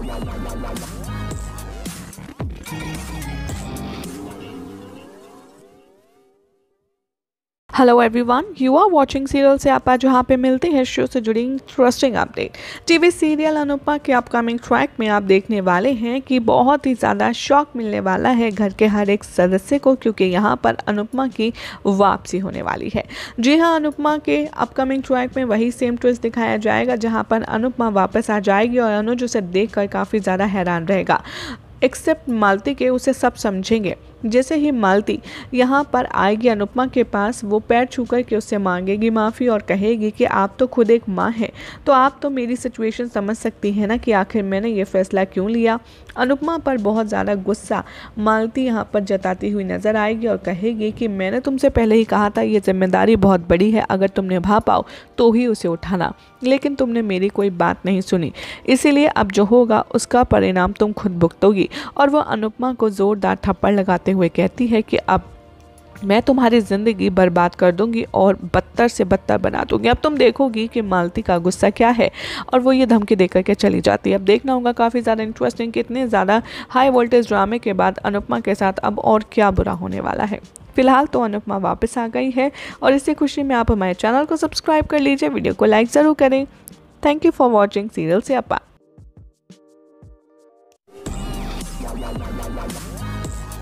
わあ! Hello everyone you are watching serial से आपा जहाँ पे मिलते हैं शो से जुड़ी interesting update TV serial Anupama के अपकमिंग ट्रैक में आप देखने वाले हैं कि बहुत ही ज़्यादा शॉक मिलने वाला है घर के हर एक सदस्य को क्योंकि यहाँ पर अनुपमा की वापसी होने वाली है। जी हाँ अनुपमा के अपकमिंग ट्रैक में वही सेम ट्विस्ट दिखाया जाएगा जहाँ पर अनुपमा वापस आ जाएगी और अनुज उसे देख काफ़ी ज़्यादा हैरान रहेगा। एक्सेप्ट मालती के उसे सब समझेंगे। जैसे ही मालती यहाँ पर आएगी, अनुपमा के पास वो पैर छू कर के उससे मांगेगी, माफ़ी और कहेगी कि आप तो खुद एक माँ हैं तो आप तो मेरी सिचुएशन समझ सकती हैं ना कि आखिर मैंने ये फ़ैसला क्यों लिया? अनुपमा पर बहुत ज़्यादा गुस्सा मालती यहाँ पर जताती हुई नज़र आएगी और कहेगी कि, मैंने तुमसे पहले ही कहा था, ये ज़िम्मेदारी बहुत बड़ी है, अगर तुम निभा पाओ तो ही उसे उठाना, लेकिन तुमने मेरी कोई बात नहीं सुनी। इसीलिए अब जो होगा, उसका परिणाम तुम खुद भुगतोगी। और वह अनुपमा को ज़ोरदार थप्पड़ लगाते हुए कहती है कि अब मैं तुम्हारी ज़िंदगी बर्बाद कर दूँगी और बदतर से बदतर बना दूँगी। अब तुम देखोगी कि मालती का गुस्सा क्या है। और वो ये धमकी देकर के चली जाती है। अब देखना होगा काफ़ी ज़्यादा इंटरेस्टिंग कि इतने ज़्यादा हाई वोल्टेज ड्रामे के बाद अनुपमा के साथ अब और क्या बुरा होने वाला है। फ़िलहाल तो अनुपमा वापस आ गई है और इसी खुशी में आप हमारे चैनल को सब्सक्राइब कर लीजिए, वीडियो को लाइक ज़रूर करें। Thank you for watching serial से अपा No.